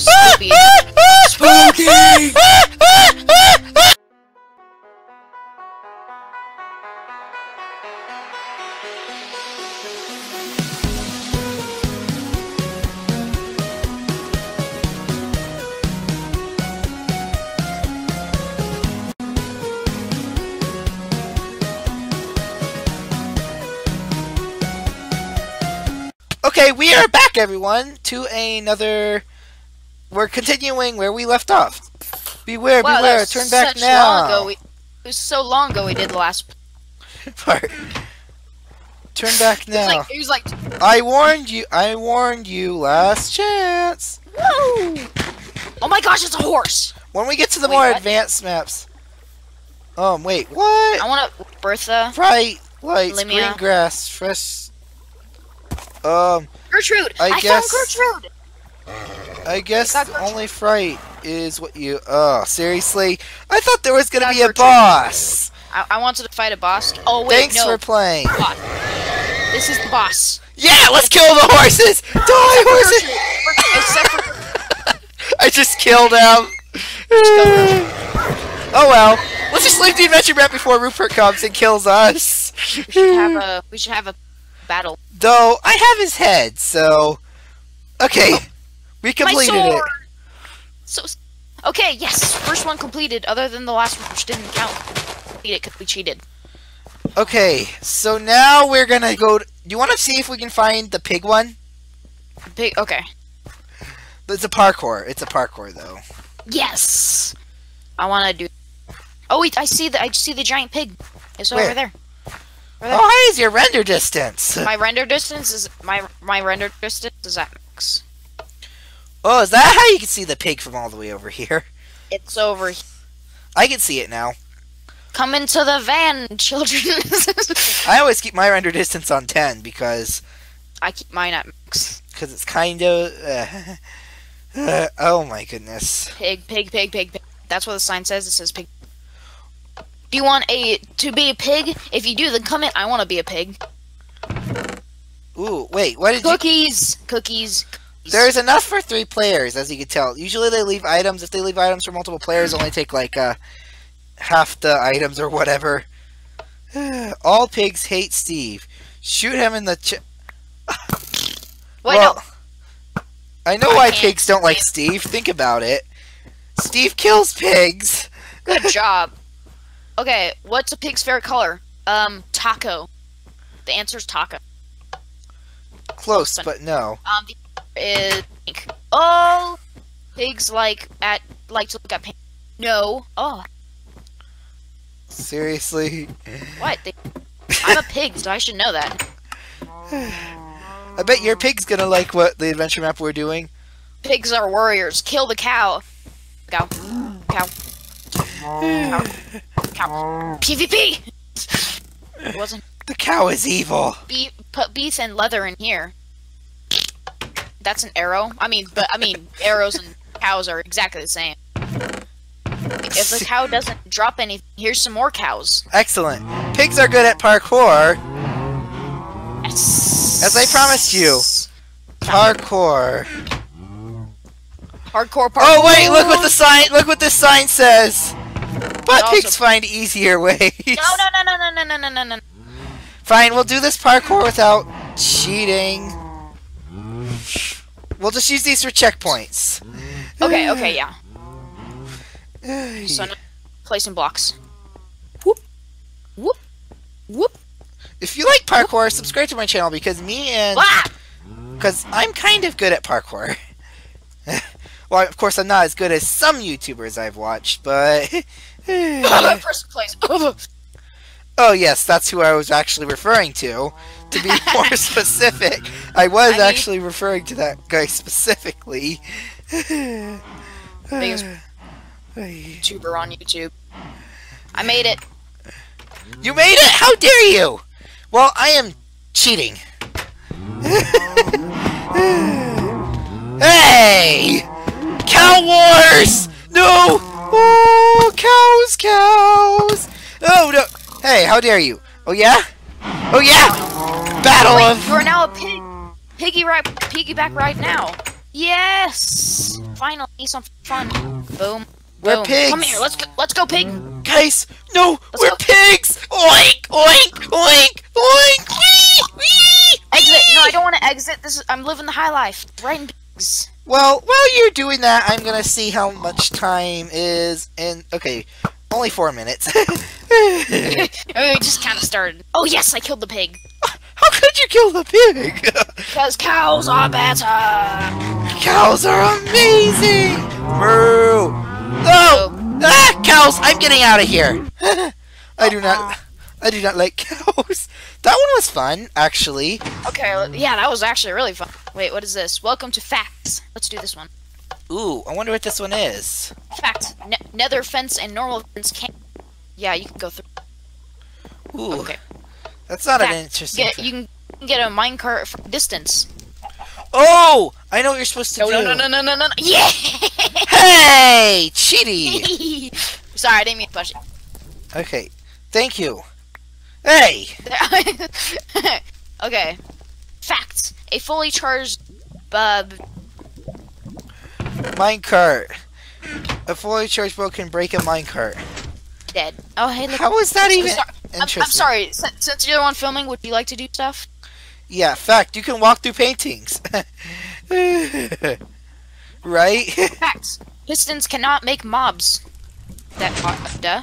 spooky. Spooky! Okay, we are back, everyone, to another. We're continuing where we left off. Beware, Wow, beware! Turn back such Long ago now. we, it was so long ago we did the last. Part. Turn back It was now. like, it was like I warned you. I warned you. Last chance. whoa! Oh my gosh, it's a horse! When we get to the Wait, more what? advanced maps. Um, wait, what? I want to Bertha, Bright lights, Limia. green grass, fresh. Um, Gertrude. I I, guess- found Gertrude. I guess got Gertrude. only fright is what you. Oh, seriously? I thought there was gonna be a boss. I, I wanted to fight a boss. Oh wait, Thanks no. for playing. boss. This is the boss. Yeah, let's kill the horses. Die, horses! Except for I just killed him. oh well. Let's just leave the adventure map before Rupert comes and kills us. we should have a we should have a battle. Though I have his head, so okay, we My completed sword. it. So okay, yes, first one completed. Other than the last one, which didn't count. It because we cheated. Okay, so now we're gonna go. To, you want to see if we can find the pig one? Pig. Okay. It's a parkour. It's a parkour though. Yes. I want to do. Oh wait, I see the I see the giant pig. It's Where? over there. Over Oh, there. how is your render distance? My render distance is my my render distance is at max. Oh, is that how you can see the pig from all the way over here? It's over. I can see it now. Come into the van, children. I always keep my render distance on 10 because I keep mine at max. cause it's kind of. Uh, uh, oh my goodness. Pig, pig, pig, pig, pig. That's what the sign says. It says pig. Do you want a to be a pig? If you do, then comment. I want to be a pig. Ooh, wait, what did you. Cookies, cookies. There's enough for three players, as you can tell. Usually they leave items. If they leave items for multiple players, only take like uh, half the items or whatever. All pigs hate Steve. Shoot him in the. Ch- Wait, well, no. I know I why pigs don't like Steve. Think about it. Steve kills pigs. Good job. Okay, what's a pig's favorite color? Um, taco. The answer's taco. Close, but no. Um, the answer is pink. Oh, pigs like at like to look at pink. No. Oh, Seriously. what? They, I'm a pig, so I should know that. I bet your pig's gonna like what the adventure map we're doing. Pigs are warriors. Kill the cow. Cow. Cow. Cow. Cow. PvP. It wasn't The cow is evil. beef. Put beef and leather in here. That's an arrow. I mean, but I mean, arrows and cows are exactly the same. If the cow doesn't drop anything, here's some more cows. Excellent. Pigs are good at parkour. Yes. As I promised you. Parkour. Hardcore parkour. Oh wait, look what the sign look what this sign says. But also- pigs find easier ways. No, no, no, no, no, no, no, no, no. Fine, we'll do this parkour without cheating. We'll just use these for checkpoints. Okay, okay, yeah. So, now placing blocks. Whoop. Whoop. Whoop. If you like parkour, subscribe to my channel because me and Ah! because I'm kind of good at parkour. well, of course, I'm not as good as some YouTubers I've watched, but First place. oh yes, that's who I was actually referring to. To be more specific, I was I actually referring to that guy specifically. Biggest YouTuber on YouTube. I made it. You made it! How dare you! Well, I am cheating. hey! Cow Wars! No! Oh, cows, cows! Oh, no! Hey, how dare you? Oh, yeah? Oh, yeah! Battle Wait, of... you are now a pig. Piggy right, piggyback right now. Yes. finally some fun. Boom. We're boom. pigs. Come here. Let's go. Let's go, pig. Guys, no, Let's we're go. pigs! Oink, oink, oink, oink! Wee, wee, Exit. No, I don't want to exit. This is. I'm living the high life. Right in pigs. Well, while you're doing that, I'm gonna see how much time is in. Okay, only four minutes. Oh, we just kind of started. Oh yes, I killed the pig. how could you kill the pig? Because cows are better. cows are amazing! Moo! No! Ah, cows! I'm getting out of here. I do not. I do not like cows. That one was fun, actually. Okay. Yeah, that was actually really fun. Wait, what is this? Welcome to facts. Let's do this one. Ooh, I wonder what this one is. Fact: ne- Nether fence and normal fence can't. Yeah, you can go through. Ooh, Okay. that's not an interesting. Get, you can get a minecart from distance. Oh, I know what you're supposed to No, do. no, no, no, no, no, no. Yeah. Hey, cheaty. Sorry, I didn't mean to push it. Okay, thank you. Hey, okay. Facts: A fully charged bub. minecart. A fully charged boat can break a minecart. Dead. Oh, hey, look. How is that even I'm, interesting? I'm sorry. Since, since you're the one filming, would you like to do stuff? Yeah, fact. You can walk through paintings. right? Facts. Pistons cannot make mobs. That uh, duh.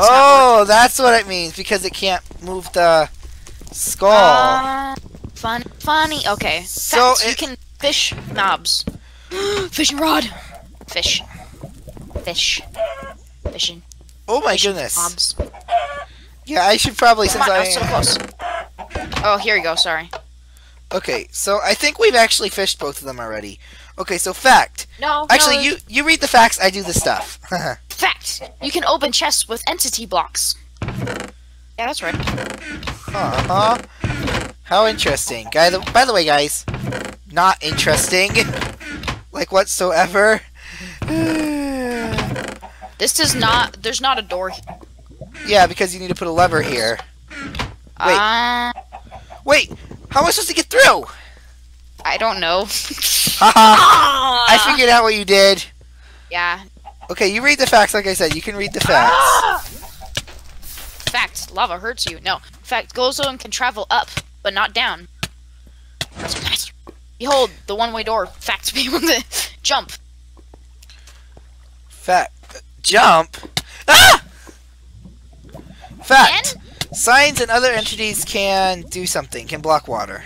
oh, that's what it means because it can't move the skull. Uh, fun, funny. Okay. So Facts. you can fish knobs. Fishing rod. Fish. Fish. Fishing. oh my fishing goodness. Yeah, I should probably Come since on, I I was so close. Oh, here you go. Sorry. Okay, so I think we've actually fished both of them already. Okay, so fact. No. Actually, no, you you read the facts. I do the stuff. Fact. You can open chests with entity blocks. Yeah, that's right. uh-huh. How interesting, guy. The, by the way, guys, not interesting, like whatsoever. This does not. There's not a door. here. yeah, because you need to put a lever here. Wait. Uh, Wait, how am I supposed to get through? I don't know. I figured out what you did. Yeah. Okay, you read the facts. Like I said, you can read the facts. Fact. Lava hurts you. No. Fact. Glowstone can travel up, but not down. Behold, the one-way door. Fact. To be able to jump. Fact. Jump. Ah! Fact. Again? Signs and other entities can do something. Can block water.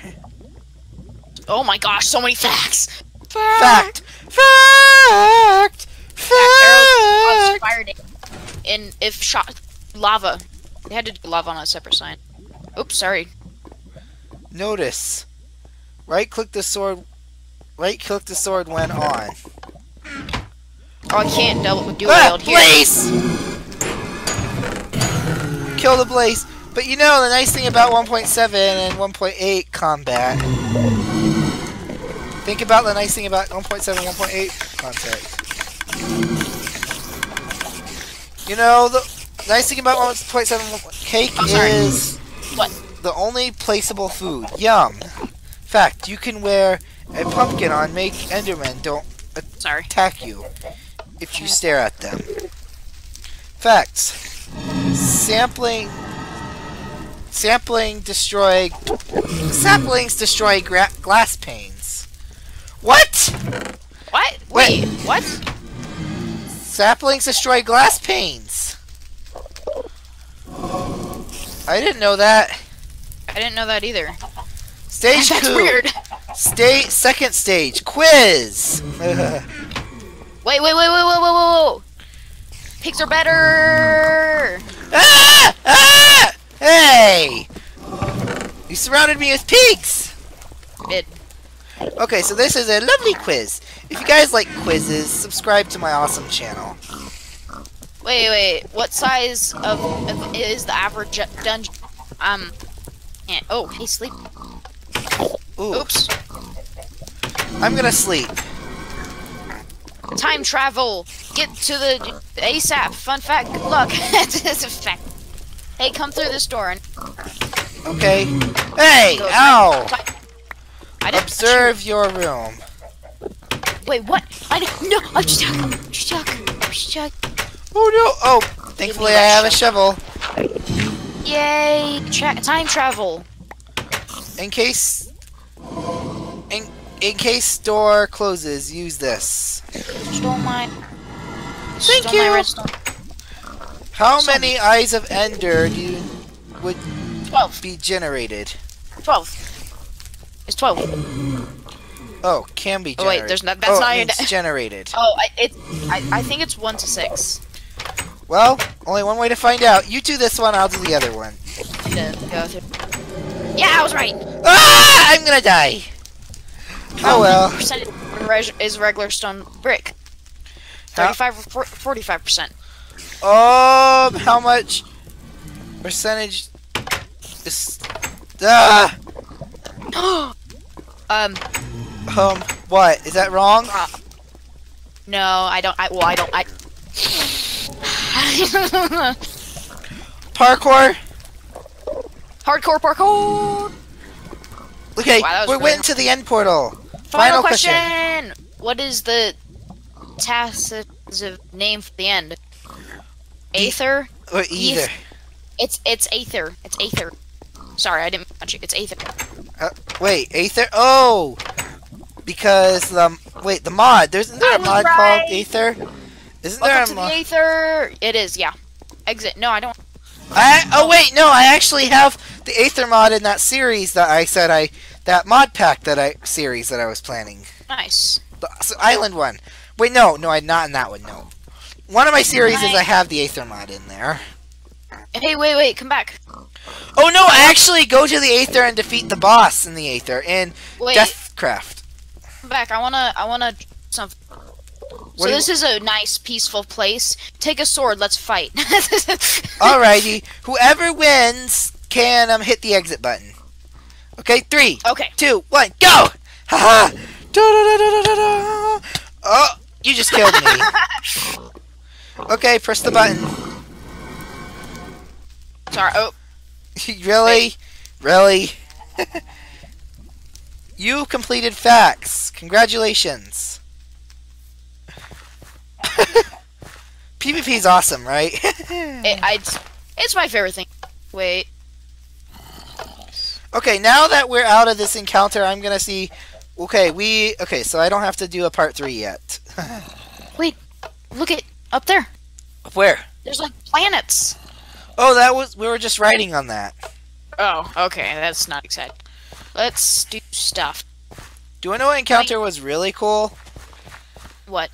Oh my gosh, so many facts. Fact. Fact. Arrows Fact. fire damage. And if shot lava, they had to do lava on a separate sign. Oops, sorry. Notice. Right click the sword. Right click the sword when on. Oh, I can't double do Ah, it here. blaze! Kill the blaze. But you know the nice thing about 1.7 and 1.8 combat. Think about the nice thing about 1.7 1.8 combat. You know the nice thing about 1.7 cake is What? the only placeable food. Yum. Fact, you can wear a pumpkin on make Endermen don't Sorry. attack you if you stare at them. Facts. Sampling sampling destroy saplings destroy gra- glass panes. What? What? Wait. Wait, what? Saplings destroy glass panes. I didn't know that. I didn't know that either. Stage That's two. weird. State second stage quiz. Wait, wait, wait, wait, wait, wait, wait, wait. Pigs are better. ah! Ah! Hey! You surrounded me with pigs. Did. Okay, so this is a lovely quiz. If you guys like quizzes, subscribe to my awesome channel. Wait, wait. What size of, of is the average dungeon? Um. And, oh, hey, sleep. Ooh, Oops. I'm gonna sleep. Time travel. Get to the ASAP. Fun fact. Good luck. It's a fact. Hey, come through this door and Okay. Hey! Ow! I didn't Observe your room. Wait, what? I don't- no. I'm stuck. I'm stuck. I'm stuck. Oh no! Oh, thankfully I have a shovel. Yay! Tra- time travel. In case, in in case store closes, use this. Stole my. Thank stole you. redstone. How So- many eyes of Ender do you, would Twelve. be generated? Twelve. It's twelve. Oh, can be Oh, generated. wait, there's not- that's oh, not it even- means generated. Oh, I, it. I, I think it's one to six. Well, only one way to find out. You do this one, I'll do the other one. To go through. Yeah, I was right. Ah! I'm gonna die. Oh well. Percent is regular stone brick. Thirty-five or forty-five percent. Um, how much percentage is? Ah, um. um, what is that wrong? uh, no, I don't. I well, I don't. I. Parkour. Hardcore parkour. Okay, Wow, we really went to the end portal. Final, Final question. question. What is the tacit name for the end? Aether. Or either. It's it's Aether. It's Aether. Sorry, I didn't punch it. It's Aether. Uh, wait, Aether. Oh, because um, wait, the mod. There's isn't there I a mod right. called Aether? Isn't there Welcome a to the mod? Aether. It is. Yeah. Exit. No, I don't. I oh wait, no, I actually have the Aether mod in that series that I said I that mod pack that I series that I was planning. Nice. The s- island one. Wait, no, no, I'm not in that one. No, one of my series is I have the Aether mod in there. Hey, wait, wait. Come back. Oh no, actually go to the Aether and defeat the boss in the Aether in Wait. Deathcraft. Come back. I wanna. I wanna. Some. So What you- this is a nice, peaceful place. Take a sword. Let's fight. Alrighty, whoever wins can um hit the exit button. Okay, three, okay. two, one, go! Haha! Oh, you just killed me. okay, press the button. Sorry. Oh. really? Really? you completed facts. Congratulations. PvP is awesome, right? It, I, it's my favorite thing. Wait. Okay, now that we're out of this encounter, I'm gonna see. Okay, we. Okay, so I don't have to do a part three yet. Wait, look at up there. Where? There's like planets. Oh, that was. We were just writing on that. Oh, okay. That's not exciting. Let's do stuff. Do you know what encounter was really cool? What?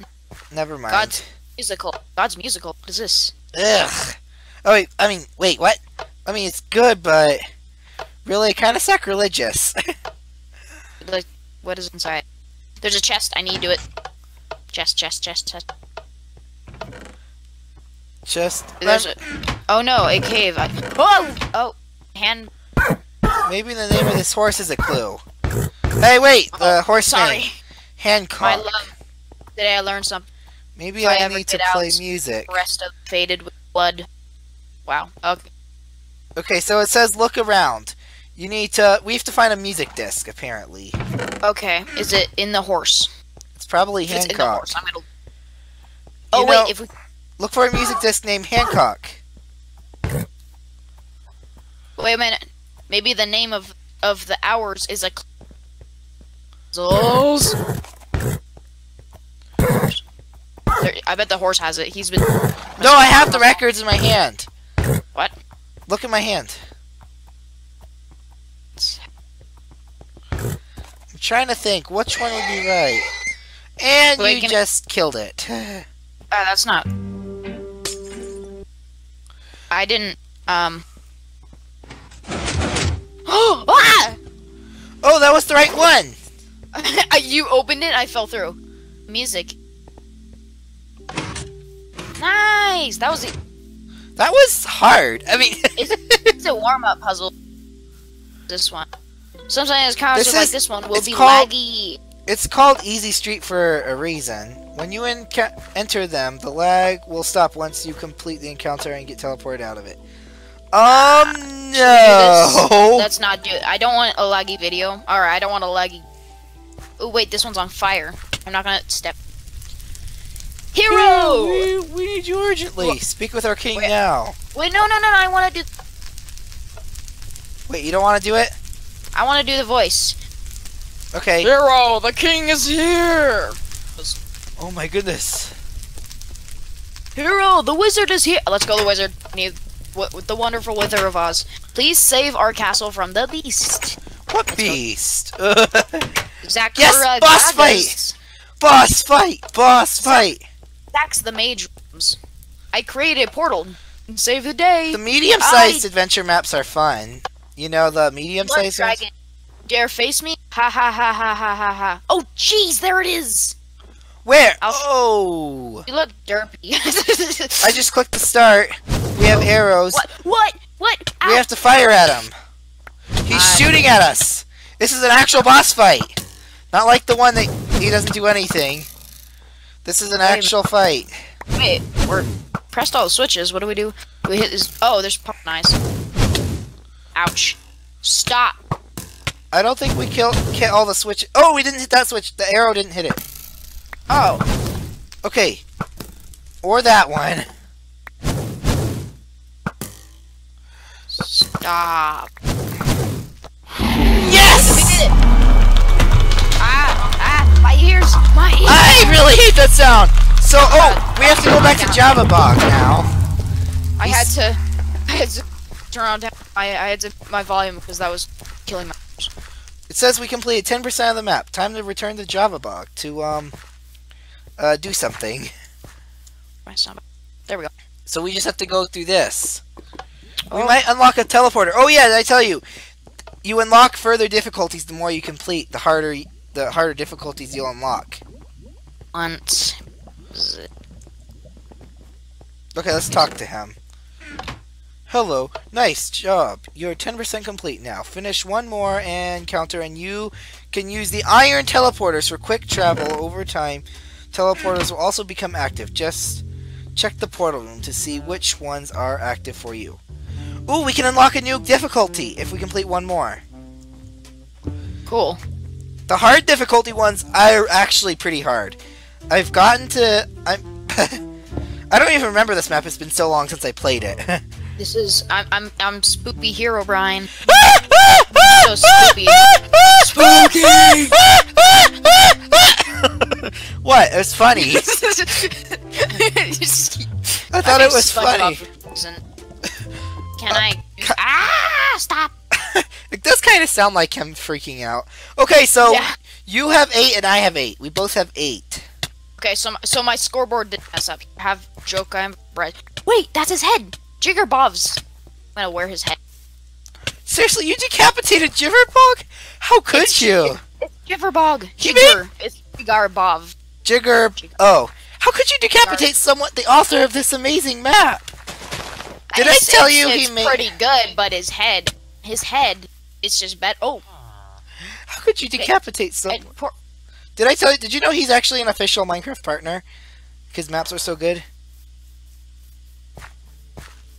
Never mind. God's musical. God's musical. What is this? Ugh. Oh wait, I mean, wait, what? I mean, it's good, but really kind of sacrilegious. Like, what is inside? There's a chest. I need to it. Chest, chest, chest, chest. Just There's a. Oh no, a cave. I... Oh, oh, hand. maybe the name of this horse is a clue. Hey, wait, oh, the horse Oh, Sorry, name my Hancock. love. Today I learned something. Maybe If I I, need to play music. Rest of faded with blood. Wow. Okay. Okay, so it says look around. You need to. We have to find a music disc. Apparently, Okay. Is it in the horse? it's probably If it's in the Hancock. horse, I'm gonna. Oh know- wait, if we Look for a music disc named Hancock. wait a minute, maybe the name of of the hours is a. I bet the horse has it. He's been. No, I have the records in my hand. What? Look at my hand. I'm trying to think which one would be right. And Wait, you just killed it. Uh, that's not. I didn't. Um. Oh! ah! oh, that was the right one. you opened it. I fell through. Music. Nice. That was a, That was hard. I mean, it's a warm up puzzle. This one. Sometimes cars This like this one will be called- laggy. it's called Easy Street for a reason. When you enter them, the lag will stop once you complete the encounter and get teleported out of it. Um, no. Let's not do it. I don't want a laggy video. Alright, I don't want a laggy. Oh wait, this one's on fire. I'm not gonna step. Hero! We, we need you urgently. Look. Speak with our king Wait. now. Wait, no, no, no, no. I want to do. Wait, you don't want to do it? I want to do the voice. Okay. Hero, the king is here! Oh my goodness. Hero, the wizard is here. Let's go, the wizard. Need w- the wonderful Wither of Oz. Please save our castle from the beast. What Let's beast? Zach, Yes, uh, boss fight. boss fight! Boss fight! Zach's the mage rooms. I created a portal. And save the day. The medium-sized adventure maps are fun. You know the medium-sized ones? dragon. Dare face me? Ha ha ha ha ha ha ha. Oh, jeez, there it is. Where? I'll- Oh! You look derpy. I just clicked the start. We have arrows. What? What? What? We Ow. have to fire at him. He's I- shooting at us. This is an actual boss fight. Not like the one that he doesn't do anything. This is an Wait actual fight. Wait, we're pressed all the switches. What do we do? We hit this. Oh, there's pop nice. Ouch. Stop. I don't think we kill hit all the switches. Oh, we didn't hit that switch. The arrow didn't hit it. Oh. Okay. Or that one. Stop. Yes! We did it. Ah, ah, my ears, my ears. I really hate that sound. So, oh, we have to go back to Jigarbov now. I had to, I had to turn on down. I, I had to my volume because that was killing my. It says we completed 10% of the map. Time to return to Jigarbov to, um, uh, do something. There we go. So we just have to go through this. We Oh. might unlock a teleporter. Oh yeah, I tell you? You unlock further difficulties the more you complete. The harder, the harder difficulties you'll unlock. Once. Okay, let's talk to him. Hello, nice job. You're 10% complete now. Finish one more encounter and you can use the iron teleporters for quick travel over time. Teleporters will also become active. Just check the portal room to see which ones are active for you. Ooh, we can unlock a new difficulty if we complete one more. Cool. The hard difficulty ones are actually pretty hard. I've gotten to I'm I don't even remember this map. It's been so long since I played it. This is I'm I'm I'm spoopy here, O'Brien. So spoopy. Spooky! what? It was funny. I thought it was funny. Can I? Ah! Stop. It does kind of sound like him freaking out. Okay, so Yeah. you have eight and I have eight. We both have eight. Okay, so my, so my scoreboard didn't mess up. Have joke. I'm bread. Wait, that's his head. Jigarbov's. I'm gonna wear his head. Seriously, you decapitated Jibberbog? How could It's you? It's Jibberbog. You Jigger. It's Jigger Bob. Jigger. Oh, how could you decapitate someone, the author of this amazing map? Did I It's- tell you he it's made- pretty good, but his head, his head, it's just bad. Oh, How could you decapitate someone? Did I tell you? Did you know he's actually an official Minecraft partner? Because maps are so good.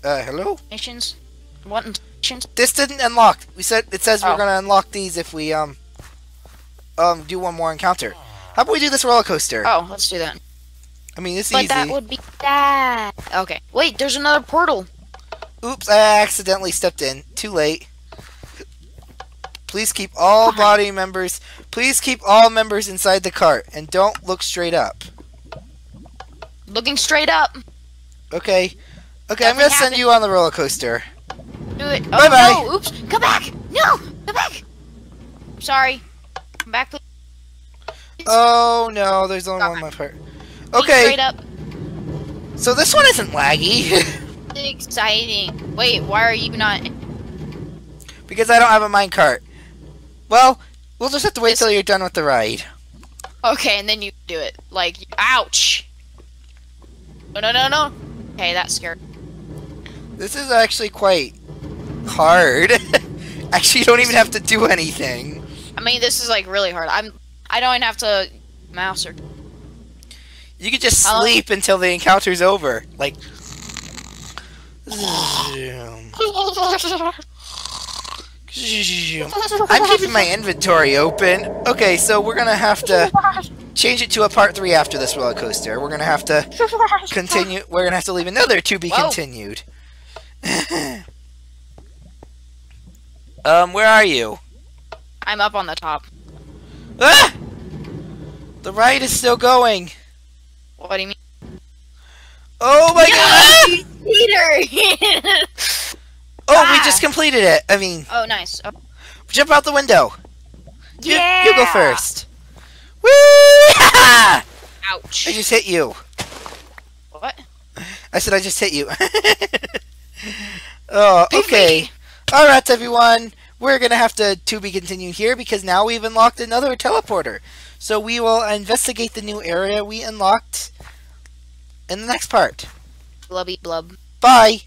Uh, hello. missions. What missions? This didn't unlock. We said it says we're Oh. gonna unlock these if we um um do one more encounter. How about we do this roller coaster? Oh, let's do that. I mean, it's But easy. But that would be that. Okay. Wait, there's another portal. Oops, I accidentally stepped in. Too late. Please keep all body members. Please keep all members inside the cart and don't look straight up. Looking straight up. Okay. Okay, I'm gonna send you on the roller coaster. Do it. Oh, Bye-bye. No. Oops. Come back. No. Come back. Sorry. Come back, please. Oh no, there's only one left part. Okay, Straight up. so this one isn't laggy Exciting. Wait, why are you not? because I don't have a minecart. Well, we'll just have to wait This- till you're done with the ride. Okay, and then you do it. Like, ouch. No, no, no, no. Okay, that scared. This is actually quite hard. actually, you don't even have to do anything. I mean, this is like really hard. I'm. I don't even have to mouse or. You could just sleep until the encounter's over. Like. I'm keeping my inventory open. Okay, so we're gonna have to change it to a part three after this roller coaster. We're gonna have to continue. We're gonna have to leave another to be Whoa. continued. um, where are you? I'm up on the top. Ah! The ride is still going. What do you mean? Oh my god! Peter! Oh, we Ah. just completed it. I mean, oh, nice. Oh, jump out the window. You, yeah! you go first. Ouch. I just hit you. What? I said I just hit you. oh, okay. All right, everyone. We're gonna have to to be continued here because now we've unlocked another teleporter. So we will investigate the new area we unlocked in the next part. Blubby blub. Bye.